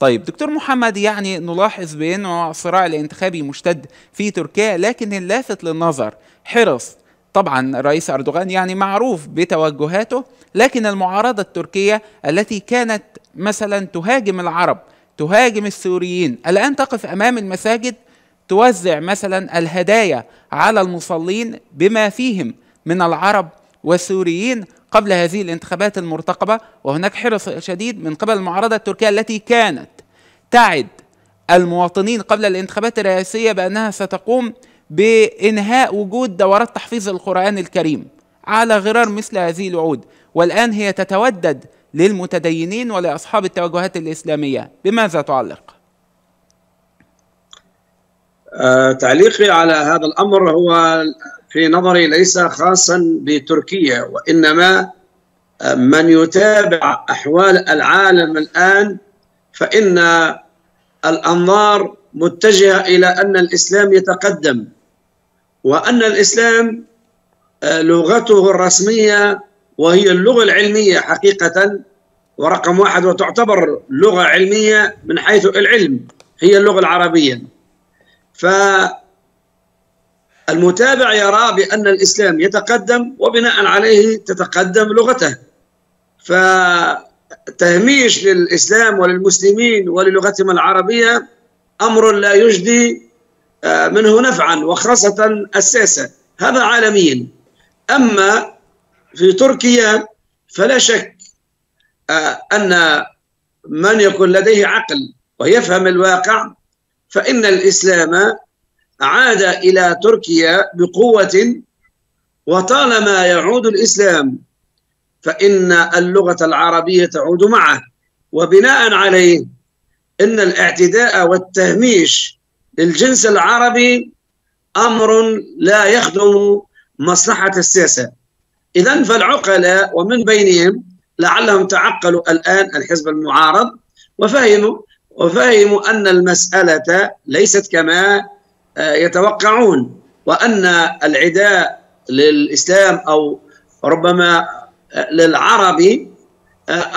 طيب دكتور محمد يعني نلاحظ بأنه الصراع الانتخابي مشتد في تركيا لكن اللافت للنظر حرص طبعا الرئيس أردوغان يعني معروف بتوجهاته لكن المعارضة التركية التي كانت مثلا تهاجم العرب تهاجم السوريين الآن تقف أمام المساجد توزع مثلا الهدايا على المصلين بما فيهم من العرب والسوريين قبل هذه الانتخابات المرتقبة وهناك حرص شديد من قبل المعارضة التركية التي كانت تعد المواطنين قبل الانتخابات الرئاسية بأنها ستقوم بإنهاء وجود دورات تحفيظ القرآن الكريم على غرار مثل هذه الوعود والآن هي تتودد للمتدينين ولأصحاب التوجهات الإسلامية بماذا تعلق؟ آه تعليقي على هذا الأمر هو في نظري ليس خاصا بتركيا وإنما من يتابع أحوال العالم الآن فإن الأنظار متجهة إلى أن الإسلام يتقدم وأن الإسلام لغته الرسمية وهي اللغة العلمية حقيقة ورقم واحد وتعتبر لغة علمية من حيث العلم هي اللغة العربية. فالمتابع يرى بأن الإسلام يتقدم وبناء عليه تتقدم لغته. فتهميش للإسلام وللمسلمين وللغتهم العربية أمر لا يجدي منه نفعا وخاصة الساسة هذا عالميا. أما في تركيا فلا شك أن من يكون لديه عقل ويفهم الواقع فإن الإسلام عاد إلى تركيا بقوة وطالما يعود الإسلام فإن اللغة العربية تعود معه. وبناء عليه إن الاعتداء والتهميش للجنس العربي أمر لا يخدم مصلحة السياسة. إذا فالعقلاء ومن بينهم لعلهم تعقلوا الآن الحزب المعارض وفهموا وفهموا أن المسألة ليست كما يتوقعون وأن العداء للإسلام أو ربما للعربي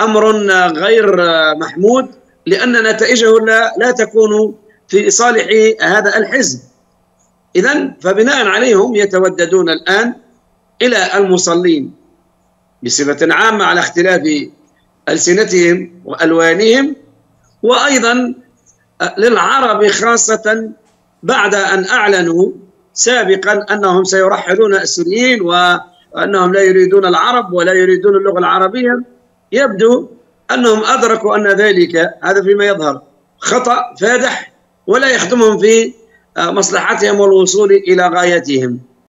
أمر غير محمود لأن نتائجه لا, لا تكون في صالح هذا الحزب. إذا فبناء عليهم يتوددون الآن إلى المصلين بصفة عامة على اختلاف ألسنتهم وألوانهم وأيضا للعرب خاصة بعد أن أعلنوا سابقا أنهم سيرحلون السوريين وأنهم لا يريدون العرب ولا يريدون اللغة العربية يبدو أنهم أدركوا أن ذلك هذا فيما يظهر خطأ فادح ولا يخدمهم في مصلحتهم والوصول إلى غايتهم.